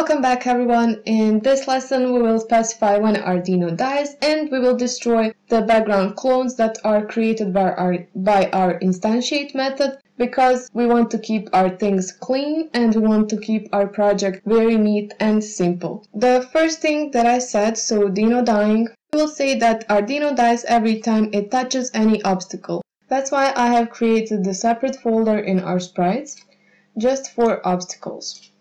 Welcome back everyone. In this lesson we will specify when our Dino dies and we will destroy the background clones that are created by our, by our instantiate method because we want to keep our things clean and we want to keep our project very neat and simple. The first thing that I said, so Dino dying, we will say that our Dino dies every time it touches any obstacle. That's why I have created the separate folder in our sprites just for obstacles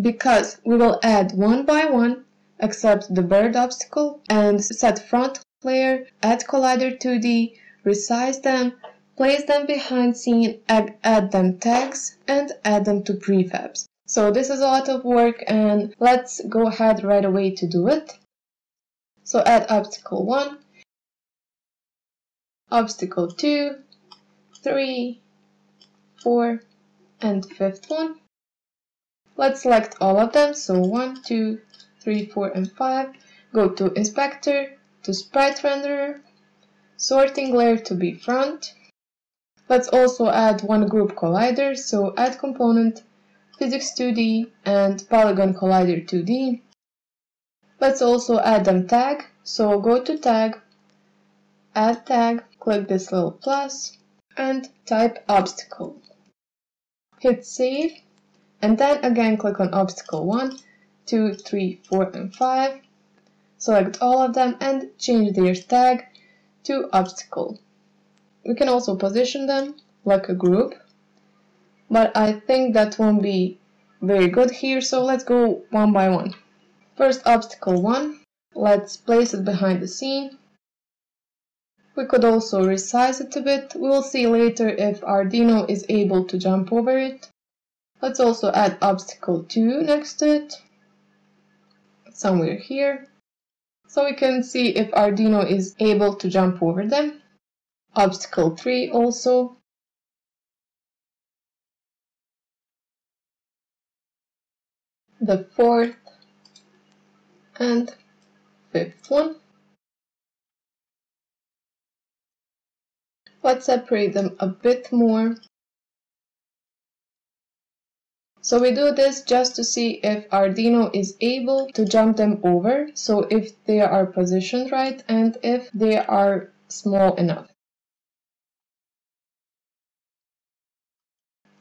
because we will add one by one except the bird obstacle and set front layer, add collider 2D, resize them, place them behind scene, add, add them tags, and add them to prefabs. So this is a lot of work and let's go ahead right away to do it. So add obstacle 1, obstacle 2, 3, 4, and fifth one. Let's select all of them, so 1, 2, 3, 4, and 5. Go to Inspector, to Sprite Renderer, Sorting Layer to be front. Let's also add one group collider, so add component, Physics 2D, and Polygon Collider 2D. Let's also add them tag, so go to tag, add tag, click this little plus, and type obstacle. Hit save and then again click on obstacle 1, 2, 3, 4 and 5. Select all of them and change their tag to obstacle. We can also position them like a group, but I think that won't be very good here, so let's go one by one. First obstacle 1, let's place it behind the scene. We could also resize it a bit, we will see later if our Dino is able to jump over it. Let's also add obstacle 2 next to it, somewhere here, so we can see if our Dino is able to jump over them. Obstacle 3 also. The fourth and fifth one. Let's separate them a bit more so we do this just to see if our Dino is able to jump them over, so if they are positioned right and if they are small enough.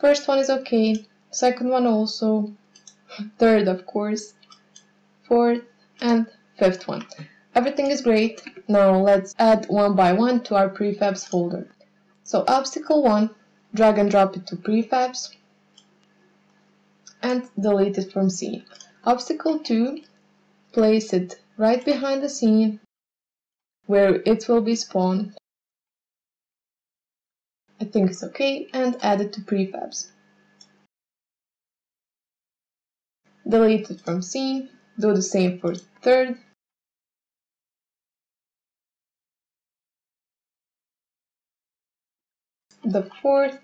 First one is okay, second one also, third of course, fourth and fifth one. Everything is great. Now let's add one by one to our prefabs folder. So obstacle 1, drag and drop it to prefabs and delete it from scene. Obstacle 2, place it right behind the scene where it will be spawned. I think it's okay and add it to prefabs. Delete it from scene, do the same for third. The fourth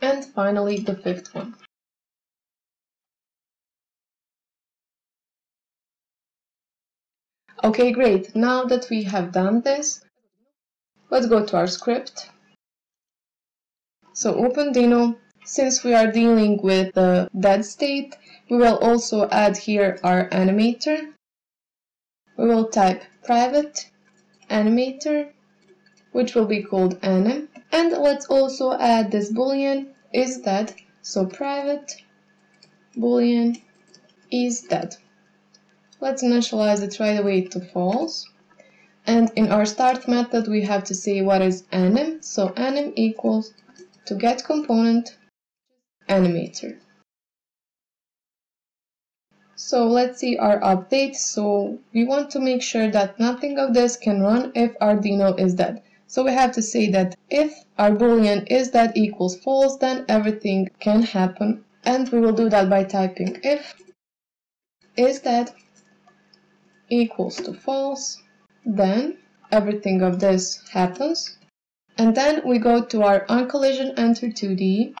and finally the fifth one. Okay, great. Now that we have done this, let's go to our script. So open Dino. Since we are dealing with the dead state, we will also add here our animator. We will type private animator, which will be called anim. And let's also add this boolean is dead. So private boolean is dead. Let's initialize it right away to false. And in our start method, we have to say what is anim. So anim equals to get component animator. So let's see our update. So we want to make sure that nothing of this can run if our Dino is dead. So we have to say that if our boolean is that equals false, then everything can happen. And we will do that by typing if is that equals to false, then everything of this happens. And then we go to our onCollision enter 2D.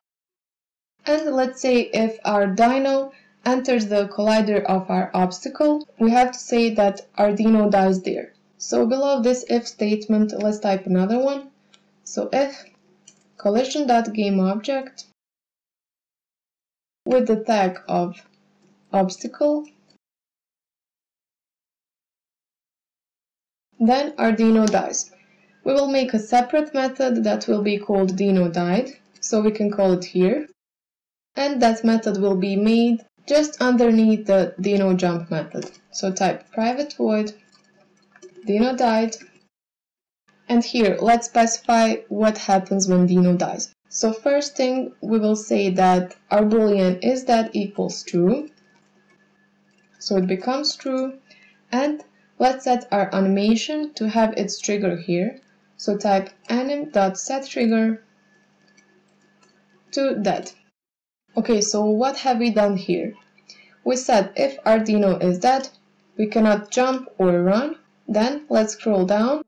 And let's say if our Dino enters the collider of our obstacle, we have to say that our Dino dies there. So below this if statement, let's type another one. So if collision.gameObject with the tag of obstacle Then our Dino dies. We will make a separate method that will be called Dino died, so we can call it here. And that method will be made just underneath the Dino jump method. So type private void Dino died. And here, let's specify what happens when Dino dies. So first thing, we will say that our boolean is that equals true. So it becomes true. And Let's set our animation to have its trigger here. So type anim.setTrigger to dead. Okay, so what have we done here? We said if our Dino is dead, we cannot jump or run. Then let's scroll down.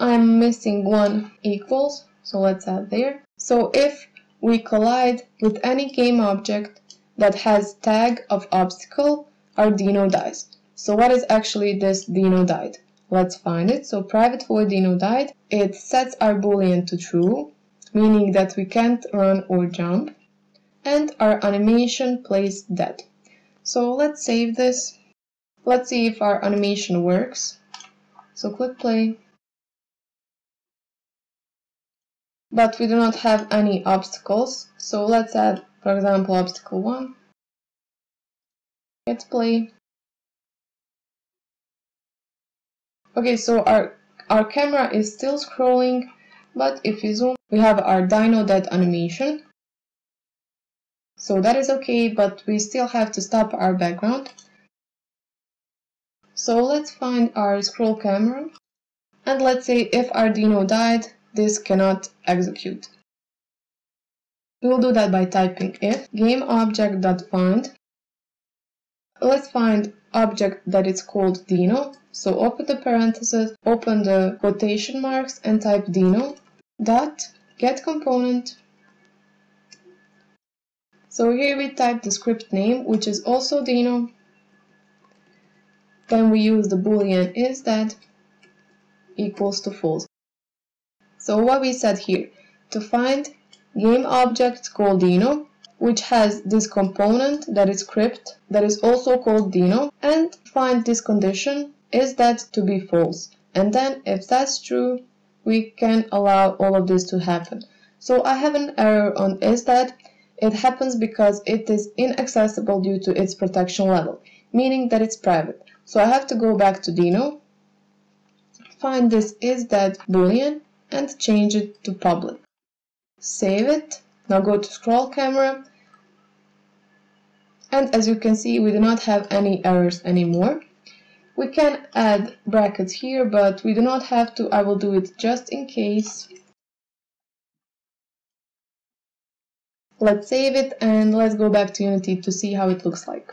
I'm missing one equals, so let's add there. So if we collide with any game object that has tag of obstacle, our Dino dies. So what is actually this Dino died? Let's find it. So private void Dino died, it sets our boolean to true, meaning that we can't run or jump, and our animation plays dead. So let's save this. Let's see if our animation works. So click play. But we do not have any obstacles, so let's add, for example, obstacle 1. Hit play. Okay, so our, our camera is still scrolling, but if we zoom, we have our dino dead animation. So that is okay, but we still have to stop our background. So let's find our scroll camera. And let's say if our Dino died, this cannot execute. We will do that by typing if gameObject.find. Let's find object that is called Dino. So open the parentheses, open the quotation marks and type Dino dot get component. So here we type the script name, which is also Dino. Then we use the boolean is that equals to false. So what we said here, to find game object called Dino, which has this component that is script that is also called Dino, and find this condition is that to be false. And then if that's true, we can allow all of this to happen. So I have an error on is that it happens because it is inaccessible due to its protection level, meaning that it's private. So I have to go back to Dino, find this is that boolean and change it to public. Save it. Now go to scroll camera. And as you can see, we do not have any errors anymore. We can add brackets here, but we do not have to. I will do it just in case. Let's save it and let's go back to Unity to see how it looks like.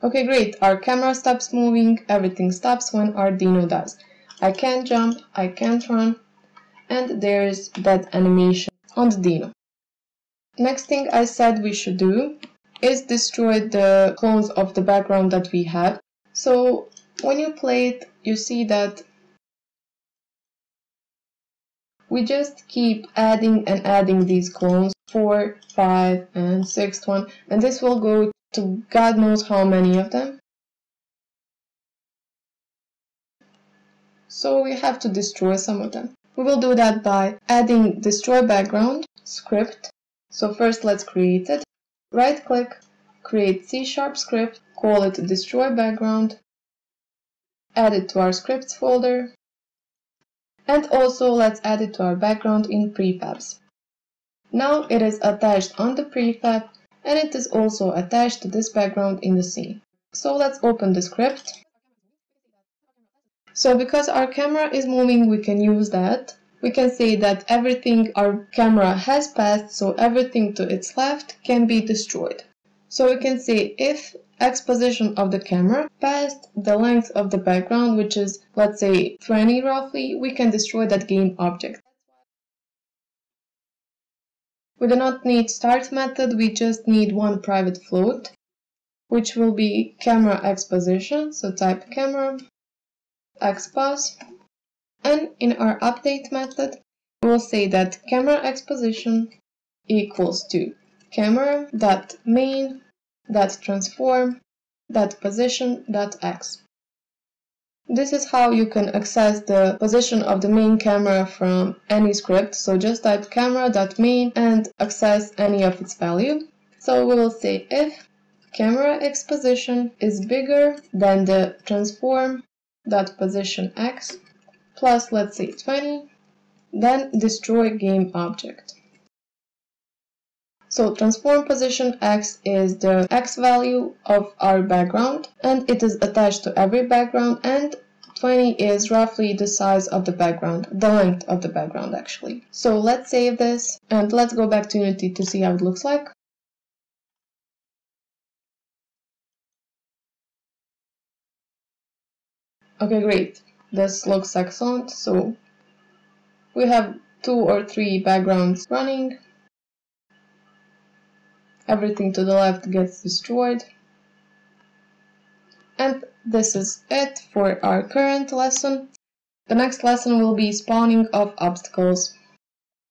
Okay, great. Our camera stops moving, everything stops when our Dino does. I can't jump, I can't run, and there's that animation on the Dino. Next thing I said we should do is destroy the clones of the background that we have. So when you play it, you see that we just keep adding and adding these clones, 4, 5, and 6th one, and this will go to God knows how many of them. So we have to destroy some of them. We will do that by adding destroy background script. So first let's create it. Right click, create C-sharp script, call it destroy background, add it to our scripts folder, and also let's add it to our background in prefabs. Now it is attached on the prefab and it is also attached to this background in the scene. So let's open the script. So because our camera is moving, we can use that we can say that everything our camera has passed, so everything to its left, can be destroyed. So we can say if x position of the camera passed the length of the background, which is, let's say, 20 roughly, we can destroy that game object. We do not need start method, we just need one private float, which will be camera x position, so type camera x pos And in our update method, we will say that camera x position equals to camera dot main dot transform dot position dot x. This is how you can access the position of the main camera from any script. So just type camera.main and access any of its value. So we will say if camera x position is bigger than the transform dot position x plus let's say 20, then destroy game object. So transform position x is the x value of our background and it is attached to every background and 20 is roughly the size of the background, the length of the background actually. So let's save this and let's go back to Unity to see how it looks like. Okay, great. This looks excellent. So we have two or three backgrounds running everything to the left gets destroyed. And this is it for our current lesson. The next lesson will be spawning of obstacles.